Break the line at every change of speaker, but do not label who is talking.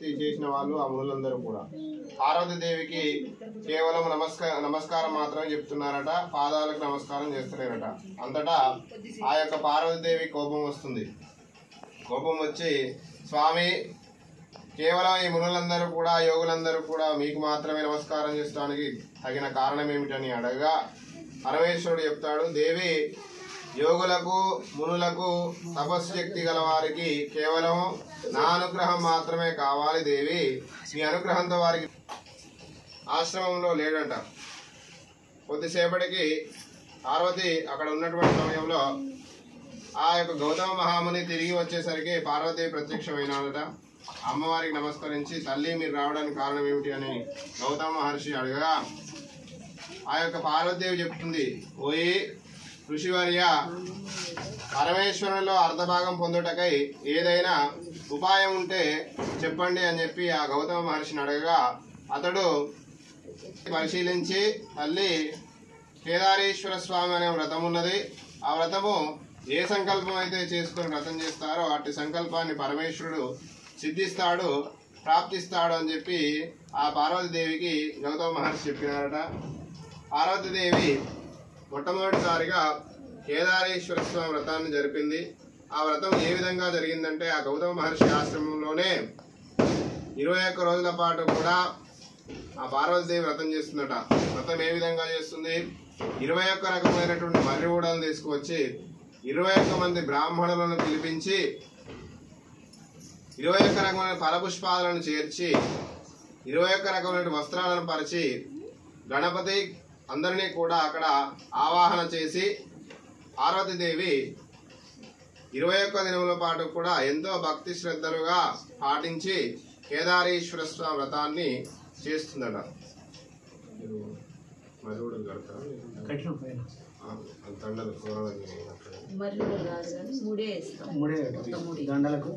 భక్తి చేసిన వాళ్ళు ఆ మునులందరూ కూడా. పార్వతీదేవికి కేవలం నమస్కార నమస్కారం మాత్రమే చెప్తున్నారట పాదాలకు నమస్కారం చేస్తలేరట. అంతటా ఆ యొక్క పార్వతీదేవి కోపం వస్తుంది. కోపం వచ్చి స్వామి కేవలం ఈ మునులందరూ కూడా యోగులందరూ కూడా మీకు మాత్రమే నమస్కారం చేసడానికి తగిన కారణం ఏమిటని అడగగా పరమేశ్వరుడు చెప్తాడు దేవి యోగులకు మునులకు తపస్సు శక్తి గల వారికి కేవలం నా అనుగ్రహం మాత్రమే కావాలి దేవి. మీ అనుగ్రహంతో వారికి ఆశ్రమంలో లేడంట. కొద్దిసేపటికి పార్వతి అక్కడ ఉన్నటువంటి సమయంలో ఆ యొక్క గౌతమ మహాముని తిరిగి వచ్చేసరికి పార్వతి ప్రత్యక్షమైనాడట. అమ్మవారికి నమస్కరించి తల్లి మీరు రావడానికి కారణం ఏమిటి? అని గౌతమ మహర్షి అడగగా ఆ యొక్క పార్వతీదేవి చెప్తుంది ఓయి ఋషివర్య పరమేశ్వరునిలో అర్ధభాగం పొందుటకై ఏదైనా ఉపాయం ఉంటే చెప్పండి అని చెప్పి ఆ గౌతమ మహర్షిని అడగగా అతడు పరిశీలించి తల్లి కేదారేశ్వర స్వామి అనే వ్రతం ఉన్నది. ఆ వ్రతము ఏ సంకల్పం అయితే చేసుకుని వ్రతం చేస్తారో అటు సంకల్పాన్ని పరమేశ్వరుడు సిద్ధిస్తాడు ప్రాప్తిస్తాడు అని చెప్పి ఆ పార్వతీదేవికి గౌతమ మహర్షి చెప్పినారట. పార్వతీదేవి మొట్టమొదటిసారిగా కేదారేశ్వర స్వామి వ్రతాన్ని జరిపింది. ఆ వ్రతం ఏ విధంగా జరిగిందంటే ఆ గౌతమ మహర్షి ఆశ్రమంలోనే ఇరవై ఒక్క రోజుల పాటు కూడా ఆ పార్వతీదేవి వ్రతం చేస్తుందట. వ్రతం ఏ విధంగా చేస్తుంది? ఇరవై ఒక్క రకమైనటువంటి మర్రి ఊడలను తీసుకువచ్చి ఇరవై ఒక్క మంది బ్రాహ్మణులను పిలిపించి ఇరవై ఒక్క రకమైన ఫలపుష్పాలను చేర్చి ఇరవై ఒక్క రకమైన వస్త్రాలను పరిచి గణపతి అందరినీ కూడా అక్కడ ఆవాహన చేసి పార్వతీదేవి ఇరవై ఒక్క దినముల పాటు కూడా ఎంతో భక్తి శ్రద్ధలుగా పాటించి కేదారేశ్వర స్వామి వ్రతాన్ని చేస్తుందట.
దండలకు